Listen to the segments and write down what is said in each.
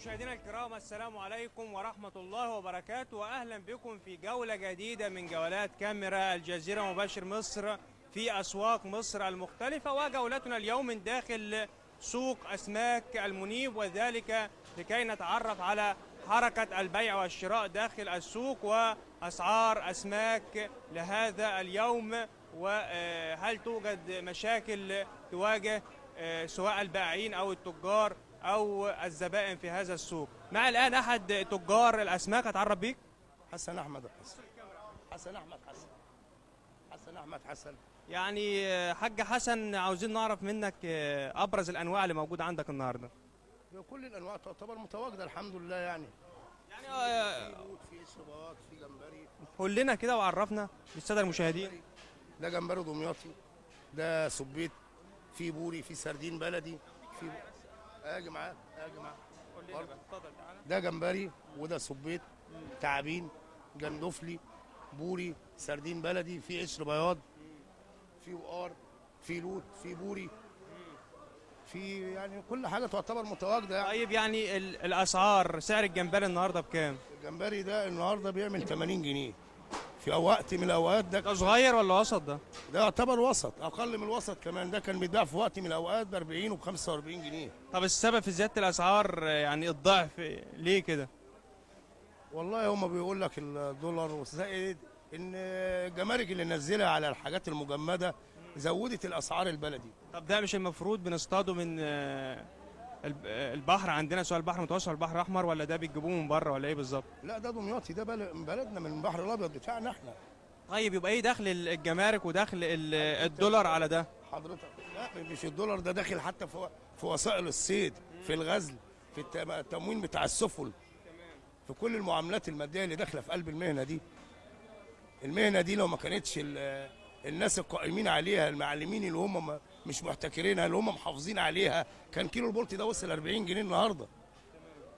مشاهدينا الكرام السلام عليكم ورحمة الله وبركاته وأهلا بكم في جولة جديدة من جولات كاميرا الجزيرة مباشر مصر في أسواق مصر المختلفة وجولتنا اليوم من داخل سوق أسماك المنيب وذلك لكي نتعرف على حركة البيع والشراء داخل السوق وأسعار أسماك لهذا اليوم وهل توجد مشاكل تواجه آه، سواء البائعين أو التجار أو الزبائن في هذا السوق. مع الآن أحد تجار الأسماك أتعرف بيك؟ حسن أحمد حسن. حسن أحمد حسن. حسن أحمد حسن. يعني آه، حاج حسن عاوزين نعرف منك آه، أبرز الأنواع اللي موجودة عندك النهاردة. كل الأنواع تعتبر متواجدة الحمد لله يعني. يعني آه، في لوت في صباط في جمبري. قول لنا كده وعرفنا للسادة المشاهدين. ده جمبري دمياطي ده سبيط في بوري في سردين بلدي. في أجي معاك أجي معاك برضه. ده جمبري وده سبيط تعابين جندوفلي بوري سردين بلدي في قشر بياض في وقار في لوت في بوري. في يعني كل حاجة تعتبر متواجدة يعني. طيب يعني ال- الأسعار سعر الجمبري النهاردة بكام؟ الجمبري ده النهارده بيعمل 80 جنيه. في وقت من الأوقات ده ده صغير ولا وسط ده؟ ده يعتبر وسط أقل من الوسط كمان ده كان بيتباع في وقت من الأوقات ب 40 وب 45 جنيه طب السبب في زيادة الأسعار آه، يعني الضعف ليه كده؟ والله هم بيقول لك الدولار وزائد إن الجمارك اللي نزلها على الحاجات المجمدة زودت الأسعار البلدي طب ده مش المفروض بنصطاده من البحر عندنا سواء البحر المتوسط ولا البحر الأحمر ولا ده بتجيبوه من بره ولا إيه بالظبط؟ لا ده دمياطي ده بلدنا من البحر الأبيض بتاعنا إحنا طيب يبقى إيه دخل ال- الجمارك ودخل ال- الدولار على ده؟ حضرتك لا مش الدولار ده داخل حتى في في وسائل الصيد في الغزل في الت- التموين بتاع السفن في كل المعاملات المادية اللي داخلة في قلب المهنة دي المهنة دي لو ما كانتش ال- الناس القائمين عليها المعلمين اللي هم مش محتكرينها اللي هم محافظين عليها؟ كان كيلو البولت ده وصل 40 جنيه النهارده.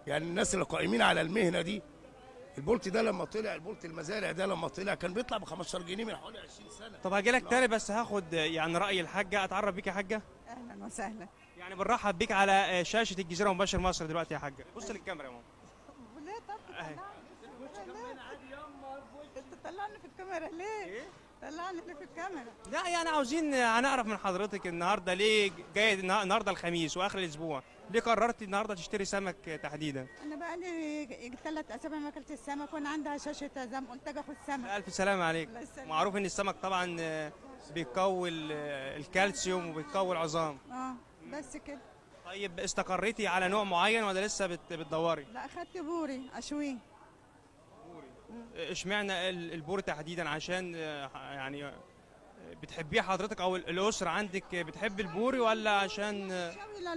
يعني الناس اللي قائمين على المهنة دي البولت ده لما طلع البولت المزارع ده لما طلع كان بيطلع ب 15 جنيه من حوالي 20 سنة. طب هاجي تاني بس هاخد يعني رأي الحاجة. أتعرف بيك يا حاجة؟ أهلا وسهلا. يعني بنرحب بيك على شاشة الجزيرة مباشر مصر دلوقتي يا حاجة. بص للكاميرا يا ماما. ليه طب أهي. انت طلعني في الكاميرا ليه؟ طلعني ليه في الكاميرا. لا يعني عاوزين هنعرف من حضرتك النهارده ليه جاي النها- النهارده الخميس وآخر الأسبوع. ليه قررت النهارده تشتري سمك تحديدا؟ أنا بقى لي ثلاث أسابيع ما اكلت السمك وأنا عندي هشاشة عظام قلت أجي آخد سمك. ألف سلامة عليك. معروف إن السمك طبعا بيقوي ال- الكالسيوم وبيقوي العظام. آه بس كده. طيب استقريتي على نوع معين ولا لسه بت- بتدوري؟ لا أخدت بوري أشويه. اشمعنى ال- البوري تحديدا؟ عشان آه، يعني آه، بتحبيه حضرتك أو ال- الأسرة عندك بتحب البوري ولا عشان آه، شوي لا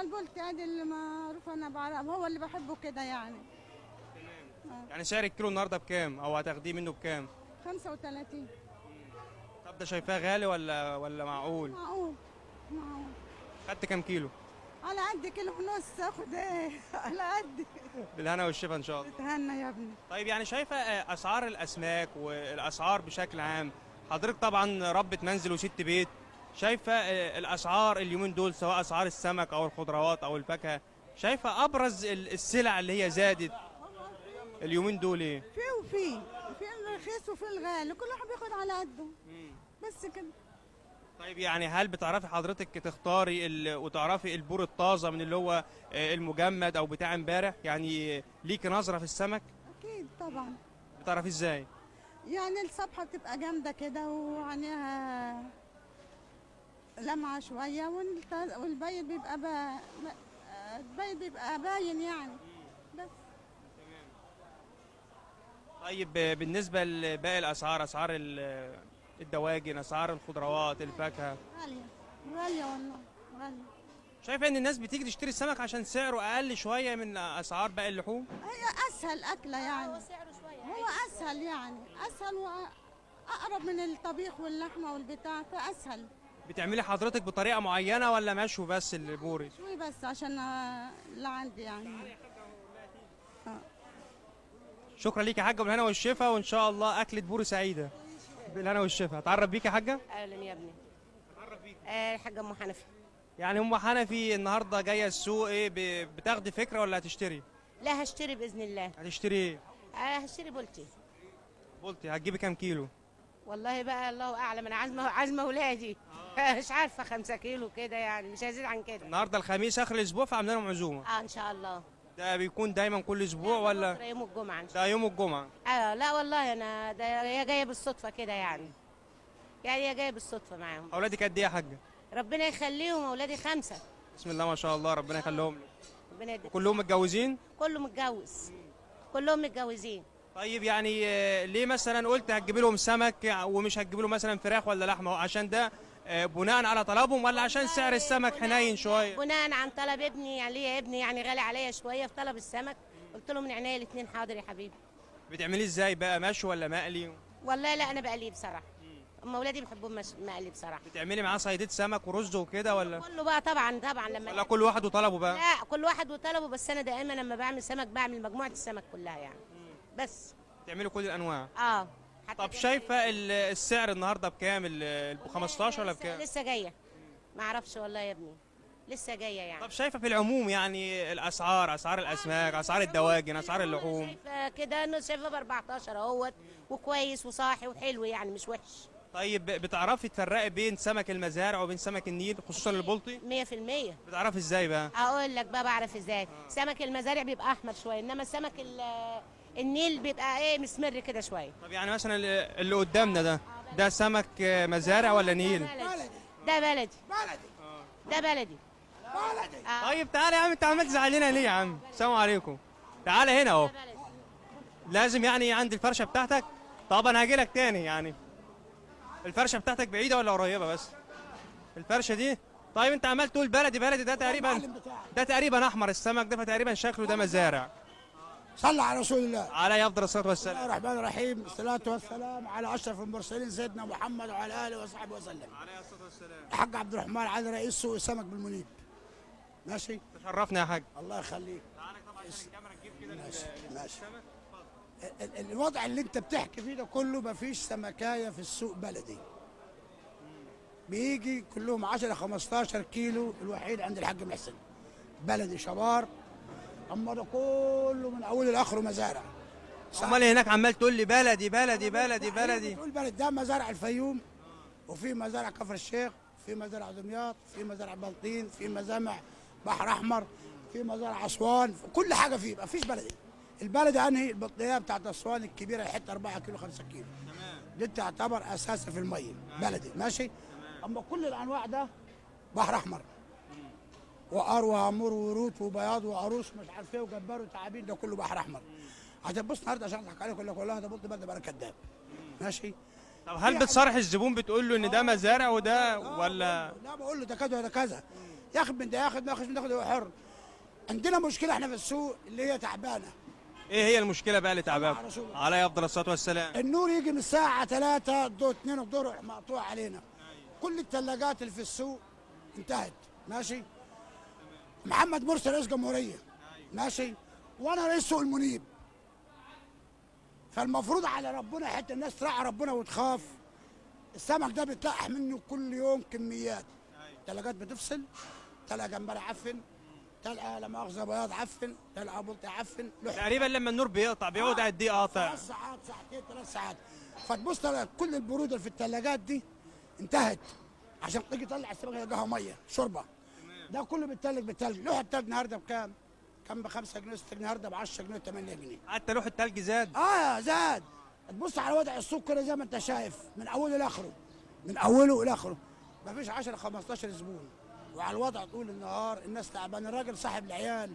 البولت ادي اللي معروف أنا بعرف هو اللي بحبه كده يعني. يعني سعر الكيلو النهارده بكام؟ أو هتاخديه منه بكام؟ 35 طب ده شايفاه غالي ولا ولا معقول؟ معقول معقول. خدت كام كيلو؟ على قد كيلو ونص آخد إيه؟ على قد. بالهنا والشفا إن شاء الله. تهنى يا ابني. طيب يعني شايفة آه، أسعار الأسماك والأسعار بشكل عام حضرتك طبعا ربة منزل وست بيت شايفة آه، الأسعار اليومين دول سواء أسعار السمك أو الخضروات أو الفاكهة شايفة أبرز ال- السلع اللي هي زادت اليومين دول إيه؟ في وفي في الرخيص وفي الغالي كل واحد بياخد على قده. بس كده. طيب يعني هل بتعرفي حضرتك تختاري ال... وتعرفي البور الطازة من اللي هو آه، المجمد أو بتاع امبارح؟ يعني ليكي نظرة في السمك؟ أكيد طبعا. بتعرفي إزاي؟ يعني الصفحه بتبقى جامدة كده وعليها لمعه شوية والبيض بيبقى با... البيض بيبقى باين يعني. بس. طيب بالنسبة لباقي الأسعار أسعار ال- الدواجن أسعار الخضروات الفاكهة. غالية. غالية والله. غالية. شايفه إن الناس بتيجي تشتري السمك عشان سعره أقل شوية من أسعار باقي اللحوم؟ هي أسهل أكلة يعني هو سعره شوية هو أسهل يعني. أسهل واقرب من الطبيخ واللحمة والبتاع فأسهل. بتعملي حضرتك بطريقة معينة ولا مشوي بس البوري شوي بس عشان آه، اللي عندي يعني. شكرا ليك يا حاجة بالهنا والشفا وإن شاء الله أكلة بوري سعيدة. بالهنا والشفا اتعرف بيك يا حاجة؟ أهلا يا ابني. آه الحاجة أم حنفي. يعني أم حنفي النهارده جاية السوق إيه بتاخدي فكرة ولا هتشتري؟ لا هشتري بإذن الله. هتشتري إيه؟ آه هشتري بولتي. قلتي هتجيبي كام كيلو؟ والله بقى الله أعلم. أنا عازمه عازمه اولادي مش عارفة خمسة كيلو كده يعني. مش هزيد عن كده. النهارده الخميس آخر الأسبوع فعاملين لهم عزومة. آه إن شاء الله. ده بيكون دايما كل أسبوع ولا؟ يوم الجمعة ان شاء ده يوم الجمعة. الله آه لا والله أنا ده هي جاية بالصدفة كده يعني. يعني هي جاية بالصدفة معاهم. أولادك قد إيه يا حاجة؟ ربنا يخليهم أولادي خمسة. بسم الله ما شاء الله ربنا يخليهم لك. ربنا يديك كلهم متجوزين؟ كله متجوز. كلهم متجوزين. طيب يعني آه، ليه مثلا قلت هتجيب لهم سمك ومش هتجيب لهم مثلا فراخ ولا لحمة؟ عشان ده بناء على طلبهم ولا عشان سعر السمك حنين شوية؟ بناء عن طلب ابني يعني ليا ابني؟ يعني غالي عليا شوية في طلب السمك. قلت له من عينيا الاثنين حاضر يا حبيبي. بتعمليه إزاي؟ بقى مشوي ولا مقلي؟ والله لا أنا بقليه بصراحة. اما أولادي بيحبوا مقلي بصراحة. بتعملي معاه صيديه سمك ورز وكده ولا؟ كله بقى طبعا طبعا ولا لما كل واحد وطلبه بقى؟ لا كل واحد وطلبه بس أنا دائما لما بعمل سمك بعمل مجموعة السمك كلها يعني. بس. بتعملي كل الأنواع؟ آه. حتى طب شايفة ال- السعر النهارده بكام؟ ال 15 ولا بكام؟ لسه جاية. ما أعرفش والله يا ابني. لسه جاية يعني. طب شايفة في العموم يعني الأسعار أسعار الأسماك أسعار الدواجن أسعار اللحوم؟ شايفة كده إنه شايفة ب 14 أهوت وكويس وصاحي وحلو يعني مش وحش. طيب بتعرفي تفرقي بين سمك المزارع وبين سمك النيل خصوصا البلطي؟ 100% بتعرفي إزاي بقى؟ أقول لك بقى بعرف إزاي. سمك المزارع بيبقى أحمر شوية إنما سمك ال- النيل بيبقى إيه مسمر كده شوية. طب يعني مثلا اللي اللي قدامنا ده ده سمك مزارع ولا نيل؟ بلدي. ده بلدي. بلدي. ده بلدي. بلدي. آه. طيب تعالى يا عم انت عمال تزعلنا ليه يا عم؟ السلام عليكم. تعالى هنا اهو. ده بلدي. لازم يعني عند الفرشة بتاعتك. طب أنا هاجي لك تاني يعني. الفرشة بتاعتك بعيدة ولا قريبة بس؟ الفرشة دي؟ طيب انت عمال تقول بلدي بلدي ده تقريبا ده تقريبا أحمر السمك ده فتقريبا شكله ده مزارع. صلى على رسول الله. عليه أفضل الصلاة بسم والسلام. الله الرحمن الرحيم. الصلاة والسلام على أشرف المرسلين سيدنا محمد وعلى آله وصحبه وسلم. عليه الصلاة والسلام. الحاج عبد الرحمن علي رئيس سوق السمك بالمنيب. ماشي؟ تشرفنا يا حاج. الله يخليك. تعالى طبعا عشان الكاميرا تجيب كده ماشي ماشي. الوضع اللي انت بتحكي فيه ده كله مفيش سمكاية في السوق بلدي. بيجي كلهم 10 15 كيلو الوحيد عند الحاج محسن. بلدي شبار اما ده كله من أوله لآخره مزارع. أمال هناك عمال تقول لي بلدي بلدي بلدي بلدي. تقول بلد ده مزارع الفيوم وفي مزارع كفر الشيخ في مزارع دمياط في مزارع بلطيم في مزارع بحر أحمر في مزارع أسوان في كل حاجة فيه. ما فيش بلدي. البلد أنهي؟ البطنيه بتاعت أسوان الكبيرة حتة 4 كيلو 5 كيلو. دي تعتبر أساسها في المية. بلدي. ماشي؟ أما كل الأنواع ده بحر أحمر. وقار وعمور وروت وبياض وعروس مش عارف إيه وجبار وتعابين ده كله بحر أحمر. عشان بص النهارده عشان أضحك عليك أقول لك والله ده بلط بلد أنا كذاب. ماشي؟ طب هل بتصارح الزبون بتقول له إن ده مزارع وده ولا؟ لا بقول له ده كذا وده كذا. ياخد من ده ياخد ما ياخدش من ده ياخد هو حر. عندنا مشكلة إحنا في السوق اللي هي تعبانة. إيه هي المشكلة بقى اللي الله. عليه أفضل الصلاة والسلام. النور يجي من الساعة 3 الضوء 2 الظهر مقطوع علينا. كل الثلاجات اللي في السوق انتهت. ماشي؟ محمد مرسي رئيس جمهورية. ماشي؟ وأنا رئيس سوق المنيب. فالمفروض على ربنا حتى الناس تراعي ربنا وتخاف. السمك ده بيتلقح منه كل يوم كميات. ثلاجات بتفصل تلقى جمبري عفن تلقى لا مؤاخذة بياض عفن تلقى بلطي عفن تقريبا لما النور بيقطع بيقعد قد إيه؟ قاطع ثلاث ساعات ساعتين ثلاث ساعات. فتبص تلاقي كل البرود اللي في الثلاجات دي انتهت. عشان تيجي تطلع السمك يلقاها مية شوربة. ده كله بيتلج بالتلج لوح التلج النهارده بكام؟ كان ب 5 جنيه 6 جنيه النهارده ب 10 جنيه 8 جنيه. حتى لوح التلج زاد. آه زاد. تبص على وضع السوق كده زي ما انت شايف من أوله لاخره من أوله لاخره مفيش 10 15 زبون. وعلى الوضع طول النهار الناس تعبانة. الراجل صاحب العيال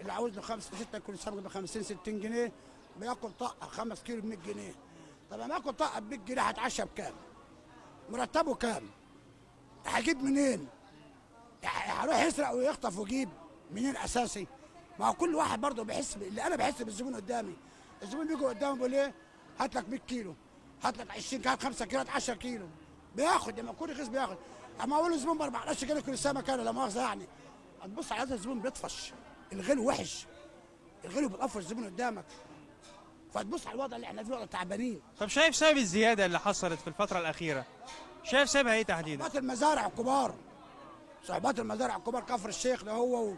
اللي عاوز له 5 6 كل سمكه ب 50 60 جنيه بياكل طقة 5 كيلو ب 100 جنيه. طب لما ياكل طقة ب 100 جنيه هيتعشى بكام؟ مرتبه كام؟ هيجيب منين؟ يعني هيروح يسرق ويخطف ويجيب منين أساسي؟ ما هو كل واحد برضه بيحس ب... اللي أنا بحس بالزبون قدامي. الزبون بيجي قدامي بيقول إيه؟ هات لك 100 كيلو هات لك 20 هات 5 كيلو هات 10 كيلو. بياخد لما كل رخيص بياخد. أما أقول له زبون ب 14 كيلو كل سمك أنا لا مؤاخذة يعني. هتبص على هذا الزبون بيطفش. الغلو وحش. الغلو بيطفش الزبون قدامك. فتبص على الوضع اللي إحنا فيه وضع تعبانين. طب شايف سبب الزيادة اللي حصلت في الفترة الأخيرة؟ شايف سببها إيه تحديدا؟ المزارع الكبار. صحبات المزارع الكبار كفر الشيخ ده هو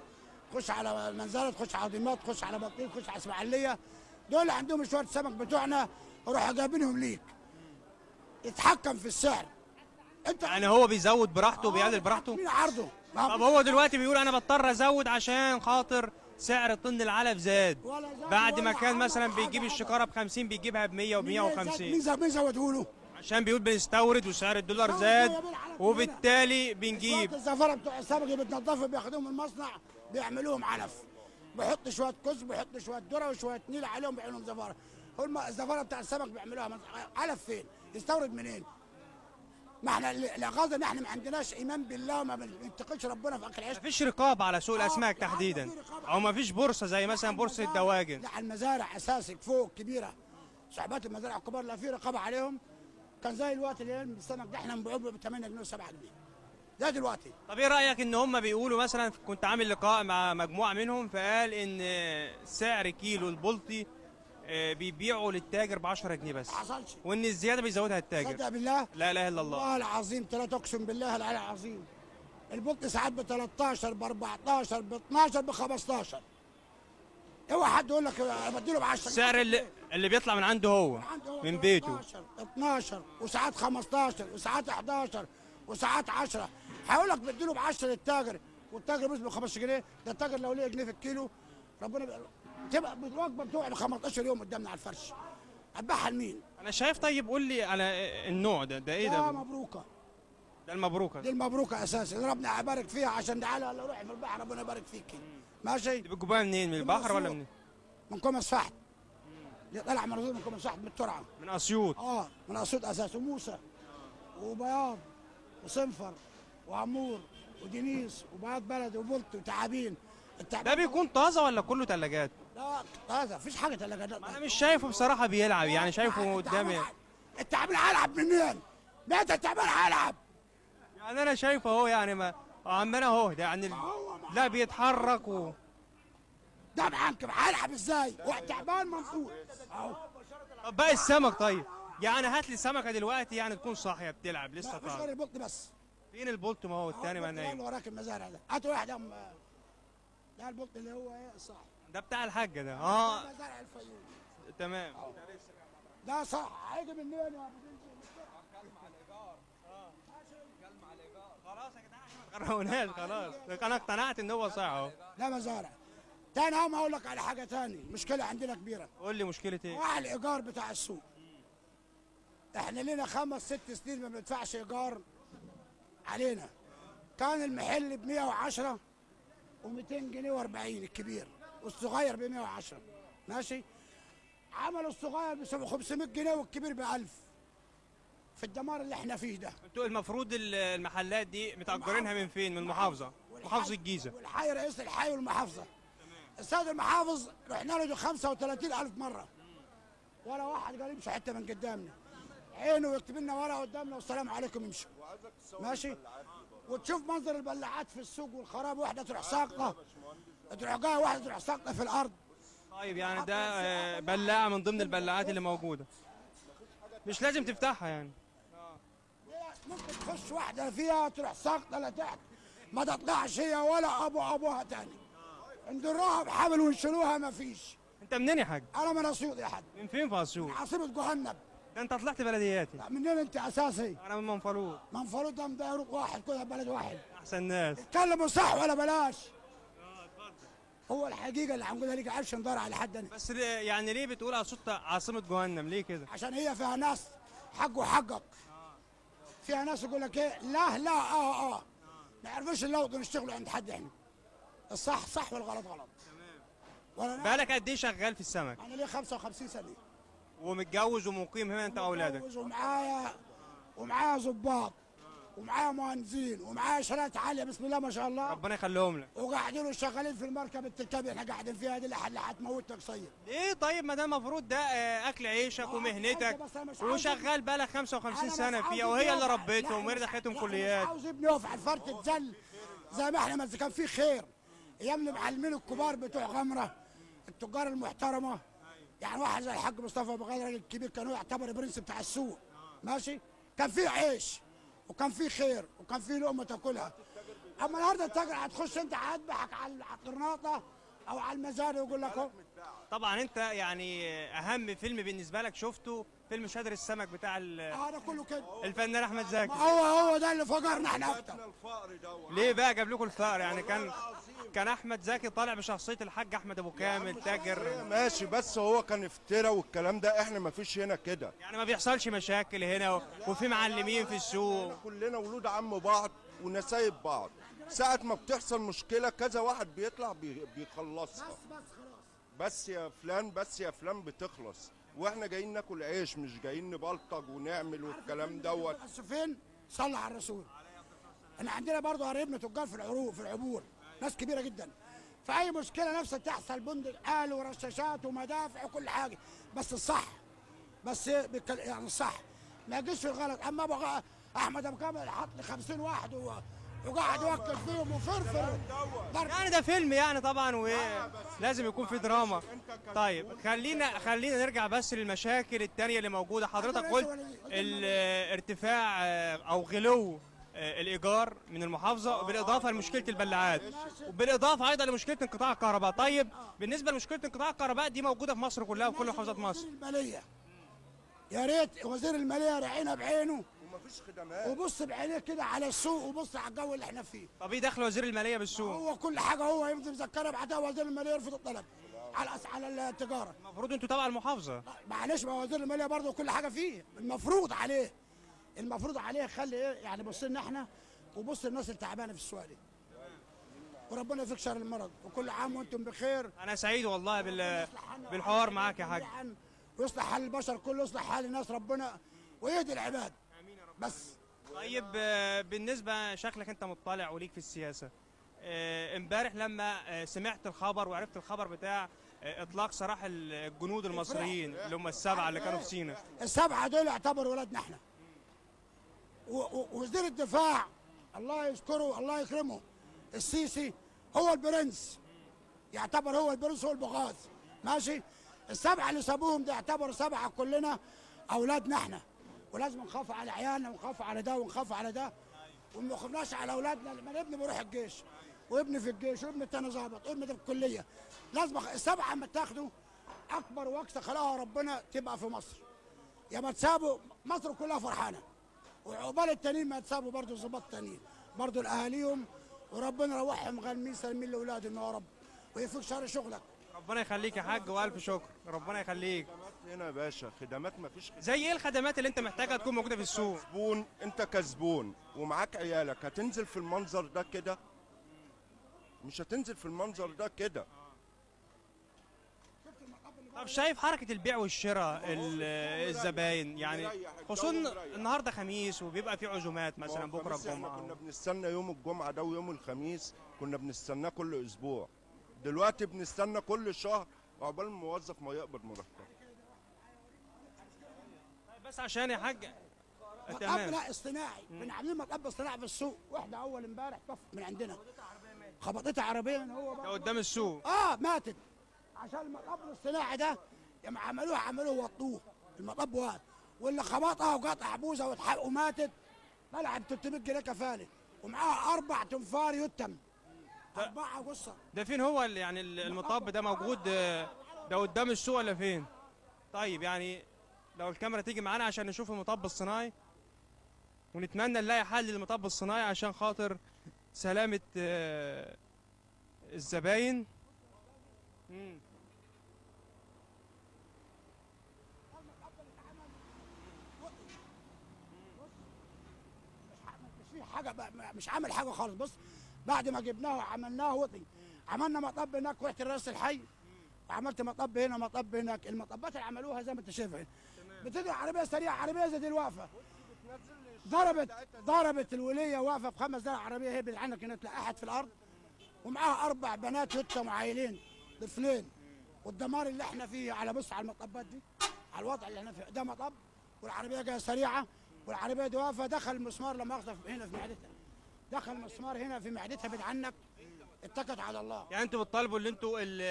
خش على المنزله تخش على دمياط تخش على بطيخ تخش على إسماعيلية. دول عندهم شوية سمك بتوعنا روح جايبينهم ليك. يتحكم في السعر. انت يعني هو بيزود براحته وبيقلل براحته؟ مين عرضه؟ طب هو دلوقتي بيقول أنا بضطر أزود عشان خاطر سعر طن العلف زاد. بعد ما كان مثلا بيجيب. الشكاره ب 50 بيجيبها ب 100 و مين 150 زود- مين زوده له؟ عشان بيقول بنستورد وسعر الدولار زاد وبالتالي بنجيب. شوية الزفارة بتوع السمك بتنضفوا بياخدوهم من المصنع بيعملوهم علف. بيحط شوية كزب بيحط شوية ذرة وشوية نيل عليهم بيعملوا لهم زفارة. هو الم- الزفارة بتاع السمك بيعملوها علف فين؟ يستورد منين؟ ما إحنا الغاز ان إحنا ما عندناش إيمان بالله وما بنتقيش ربنا في اكل عيش مفيش رقابه على سوق الأسماك آه، تحديدا. في رقابة. أو مفيش بورصة زي مثلا بورصة الدواجن لا المزارع أساسي فوق كبيرة. صحبات المزارع الكبار لا في رقابة عليهم. كان زي الوقت اللي السمك ده إحنا بنبيعوه ب 8 جنيه و7 جنيه. ده دلوقتي طب إيه رأيك إن هم بيقولوا مثلا كنت عامل لقاء مع مجموعة منهم فقال إن سعر كيلو البلطي آه، بيبيعوا للتاجر ب 10 جنيه بس ما حصلش. وإن الزيادة بيزودها التاجر صدق بالله؟ لا إله إلا الله. والله العظيم ثلاثة أقسم بالله العلي العظيم. البط ساعات ب 13 ب 14 ب 12 ب 15 اوعى حد يقول لك بديله ب 10 السعر اللي اللي بيطلع من عنده هو عنده هو من بيته. 13 12 وساعات 15 وساعات 11 وساعات 10 هيقول لك بديله ب 10 للتاجر والتاجر بيسبق 15 جنيه ده التاجر لو ليه جنيه في الكيلو ربنا بي... تبقى الوجبه بتقعد 15 يوم قدامنا على الفرش. هتبيعها لمين؟ أنا شايف طيب قول لي على النوع ده ده إيه ده؟ ده مبروكة. ده المبروكة. دي المبروكة أساسا. ربنا يبارك فيها عشان تعالى روحي في البحر ربنا يبارك فيكي ماشي؟ بتجيبوها منين من البحر ولا من من كومس فحت طلع مرزوق من كومس فحت بالترعة. من أسيوط. آه من أسيوط أساس وموسى وبياض وصنفر وعمور ودينيس وبياض بلد وبلط وتعابين. ده بيكون طازة ولا كله ثلاجات لا هذا مفيش حاجة ثلاجات أنا مش شايفه بصراحة بيلعب يعني شايفه قدامي. التعبان هيلعب منين؟ متى التعبان هيلعب؟ يعني أنا شايفه أهو يعني ما عمنا أهو ده يعني لا بيتحرك و... ده معانكب هيلعب إزاي؟ والتعبان منفوض أهو. طب باقي السمك طيب. يعني هات لي سمكة دلوقتي يعني تكون صاحية بتلعب. لسه مفيش غير طالع. البلط بس. فين البولت ما هو الثاني ما نايم. وراك المزارع ده. هاتوا واحد ام ده البلط اللي هو إيه؟ صح ده بتاع الحاجة ده. آه. مزارع الفيوم. تمام. ده صح هيجي منين يا أبو؟ خلاص يا جدعان إحنا ما خلاص. أنا اقتنعت إن هو صح أهو. ده مزارع. تاني هم أقول لك على حاجة تاني. مشكلة عندنا كبيرة. قول لي مشكلة إيه؟ وعلى الإيجار بتاع السوق. إحنا لنا خمس ست سنين ما بندفعش إيجار علينا. كان المحل ب 110 و200 جنيه و40 الكبير والصغير ب 110 ماشي؟ عملوا الصغير ب 500 جنيه والكبير ب 1000 في الدمار اللي إحنا فيه ده. أنتوا المفروض ال- المحلات دي متأجرينها من فين؟ من المحافظه محافظة الجيزة. والحي رئيس الحي والمحافظة. السيد المحافظ رحنا له 35000 مرة. ولا واحد قال يمشي حتة من قدامنا. عينه يكتب لنا ورقة قدامنا والسلام عليكم يمشوا ماشي؟ وتشوف منظر البلاعات في السوق والخراب واحدة تروح ساقطه تروح جاية واحدة تروح ساقطه في الأرض. طيب يعني ده آه، بلاعة من ضمن البلاعات اللي موجودة. مش لازم تفتحها يعني. ممكن تخش واحدة فيها تروح ساقطه لتحت. ما تطلعش هي ولا أبو أبوها تاني. ندروها بحبل ونشيلوها ما فيش. انت منين يا حاج؟ أنا من أسيوط يا حد من فين في اسيوط عاصمة جهنم. ده انت طلعت بلدياتي. لا، منين انت أساسي؟ أنا من منفلوط منفلوط ده مداير واحد كده بلد واحد. أحسن ناس. اتكلموا صح ولا بلاش؟ هو الحقيقة اللي هنقولها ليك عارفش ندور على حد أنا بس ليه- يعني ليه بتقول أسيوط عاصمة جهنم؟ ليه كده؟ عشان هي فيها ناس حق وحقك فيها ناس يقول لك إيه؟ لا لا آه آه. ما يعرفوش اللوط نشتغلوا عند حد إحنا. الصح صح والغلط غلط؟ لا؟ بقالك قد إيه شغال في السمك؟ أنا لي 55 سنة. ومتجوز ومقيم هنا أنت وأولادك. متجوز ومعايا ومعايا ظباط. ومعايا مهندسين. ومعايا شرائط عالية بسم الله ما شاء الله. ربنا يخليهم لك. وقاعدين شغالين في المركب التركيبي. اللي إحنا قاعدين فيها دي اللي هتموتنا قصير ليه طيب ما ده المفروض ده آه، أكل عيشك آه، ومهنتك. وشغال بقالك 55 أنا سنة مش فيها وهي اللي ربيتهم. وهي اللي دخلتهم كليات. مش عاوز ابني يقف على الفرد تزل زي ما إحنا ما كان في خير. أيام المعلمين الكبار بتوع غمرة التجار المحترمة. يعني واحد زي الحاج مصطفى أبو غالي راجل كبير كان هو يعتبر برنس بتاع السوق. ماشي؟ كان في عيش وكان في خير وكان في لقمة تاكلها. أما النهارده التاجر هتخش أنت هيذبحك على القرناطة أو على المزاد ويقول لك طبعا أنت يعني أهم فيلم بالنسبة لك شفته فيلم شادر السمك بتاع ال- هذا كله كده. الفنان أحمد زكي. هو هو ده اللي فجرنا إحنا. أكتر الفقر ده ليه بقى جاب لكم الفقر؟ يعني كان كان أحمد زكي طالع بشخصية الحاج أحمد أبو كامل تاجر. ماشي بس هو كان افترا والكلام ده. إحنا ما فيش هنا كده. يعني ما بيحصلش مشاكل هنا وفي معلمين في السوق. كلنا ولود عم بعض ونسايب بعض. ساعة ما بتحصل مشكلة كذا واحد بيطلع بي- بيخلصها. بس يا فلان بس يا فلان بتخلص. وإحنا جايين ناكل عيش مش جايين نبلطج ونعمل والكلام دوت. بس فين صلى على الرسول. إحنا عندنا برضه قرايبنا تجار في العروق في العبور. ناس كبيرة جدا. فأي مشكلة نفسها تحصل بندق آل ورشاشات ومدافع وكل حاجة. بس الصح بس يعني الصح. ما يجيش في الغلط. أما بقى أحمد أبو كامل حط لي 50 واحد و- وقاعد يوكل فيهم وفرفر يعني ده فيلم يعني طبعا ولازم يكون في دراما. طيب خلينا خلينا نرجع بس للمشاكل التانية اللي موجودة. حضرتك قلت الارتفاع أو غلو آه، الإيجار من المحافظة بالإضافة لمشكلة البلاعات. وبالإضافة أيضا لمشكلة انقطاع الكهرباء. طيب بالنسبة لمشكلة انقطاع الكهرباء دي موجودة في مصر كلها وفي كل محافظات مصر. المالية. يا ريت وزير المالية راعينا بعينه. ومفيش خدمات. وبص بعينيه كده على السوق وبص على الجو اللي إحنا فيه. طب إيه دخل وزير المالية بالسوق؟ هو كل حاجة هو يمضي مذكرة بعدها وزير المالية يرفض الطلب على أس- على التجارة. المفروض أنتوا تبع المحافظة. معلش ما هو وزير المالية برضه كل حاجة فيه. المفروض عليه. المفروض عليه يخلي إيه؟ يعني بص لنا إحنا وبص للناس اللي تعبانه في السوق دي. وربنا يفك شر المرض. وكل عام وأنتم بخير. أنا سعيد والله بال... بالحوار معاك يا حاج. ويصلح حال البشر كله يصلح حال الناس ربنا. ويهدي العباد. بس. طيب آه، بالنسبة شكلك انت مطلع وليك في السياسة. آه، امبارح لما آه، سمعت الخبر وعرفت الخبر بتاع اطلاق سراح الجنود المصريين اللي هم السبعة اللي كانوا في سيناء السبعة دول يعتبروا ولادنا إحنا. و- و- ووزير الدفاع الله يذكره الله يكرمه السيسي هو البرنس. يعتبر هو البرنس هو البغاث. ماشي؟ السبعة اللي سابوهم ده يعتبروا سبعة كلنا أولادنا إحنا. ولازم نخاف على عيالنا ونخاف على ده ونخاف على ده. وما خفناش على أولادنا لما ابني بيروح الجيش. وابني في الجيش وابني التاني ظابط وابني ده في الكلية. لازم السبعة اما تاخدوا أكبر وكسه خلقها ربنا تبقى في مصر. يا ما تسابوا مصر كلها فرحانة. وعقبال التانيين ما تسابوا برضه ظباط تانيين. برضه لاهاليهم وربنا يروحهم غانمين سالمين لأولادهم يا رب. ويفك شر شغلك. ربنا يخليك يا حاج وألف شكر. ربنا يخليك. هنا يا باشا خدمات مفيش زي إيه الخدمات اللي انت محتاجها تكون موجودة في السوق؟ زبون انت كزبون ومعاك عيالك هتنزل في المنظر ده كده؟ مش هتنزل في المنظر ده كده. طب شايف حركة البيع والشراء ال- الزباين؟ يعني خصوصا النهارده خميس وبيبقى في عزومات مثلا ما بكرة الخميس إحنا كنا الجمعه بنستنى يوم الجمعة ده ويوم الخميس كنا بنستناه كل أسبوع. دلوقتي بنستنى كل شهر وعقبال الموظف ما يقبض مرتب بس عشان يا حاج. مطب لا اصطناعي. من عاملين مطب اصطناعي في السوق واحدة أول امبارح طفت من عندنا. خبطتها عربية من هو بقى. قدام السوق. آه ماتت. عشان المطب الاصطناعي ده لما عملوه عملوه وطوه. المطب واد واللي خبطها وقطع بوزة واتحرق وماتت طلع ب 300 جنيه كفالة. ومعاها أربع تنفار يتم. أربعة قصة. ده فين هو ال- يعني ال- المطب ده موجود آه، ده قدام السوق ولا فين؟ طيب يعني لو الكاميرا تيجي معانا عشان نشوف المطب الصناعي ونتمنى نلاقي حل للمطب الصناعي عشان خاطر سلامة آه، الزباين. حاجة مش عامل حاجة خالص. بص بعد ما جبناه وعملناه وطي عملنا مطب هناك رحت الراس الحي وعملت مطب هنا مطب هناك. المطبات اللي عملوها زي ما انت شايف بتدي عربية سريعة عربية زي دي الواقفه ضربت ضربت الولية واقفه بخمس دقايق عربية هي عنك هنا اتلقحت في الأرض ومعاها أربع بنات يتم عايلين طفلين. والدمار اللي إحنا فيه على بص على المطبات دي على الوضع اللي إحنا فيه. ده مطب والعربية جاية سريعة والعربية دي واقفه دخل المسمار لما اخذ هنا في معدتها. دخل المسمار هنا في معدتها بعيد عنك اتكت على الله. يعني أنتوا بتطالبوا اللي أنتوا ال-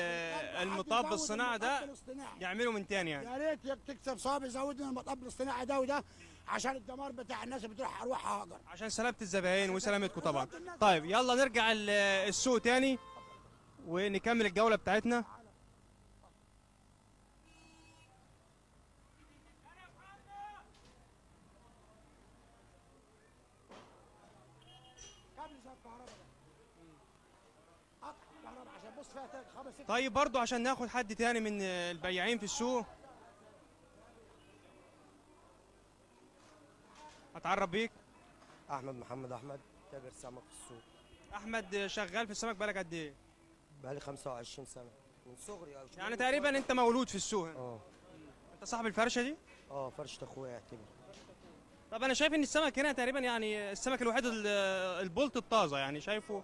المطب الصناعي المطب ده. يعملوا من تاني يعني. يا ريت تكسب صعب يزود لنا المطب الاصطناعي ده وده عشان الدمار بتاع الناس بتروح أروح هاجر عشان سلامة الزباين وسلامتكم طبعا. طيب يلا نرجع ال- السوق تاني ونكمل الجولة بتاعتنا كابل زي الكهرباء ده قطع كهرباء عشان بص فيها تلات خمس ست طيب برضو عشان ناخد حد تاني من البياعين في السوق. أتعرف بيك؟ أحمد محمد أحمد تاجر سمك في السوق. أحمد شغال في السمك بقالك قد إيه؟ بقالي 25 سنة. من صغري أو يعني تقريبا أنت مولود في السوق. آه. أنت صاحب الفرشة دي؟ آه فرشة أخويا يعتبر. طب أنا شايف إن السمك هنا تقريبا يعني السمك الوحيد ال- البلط الطازة يعني شايفه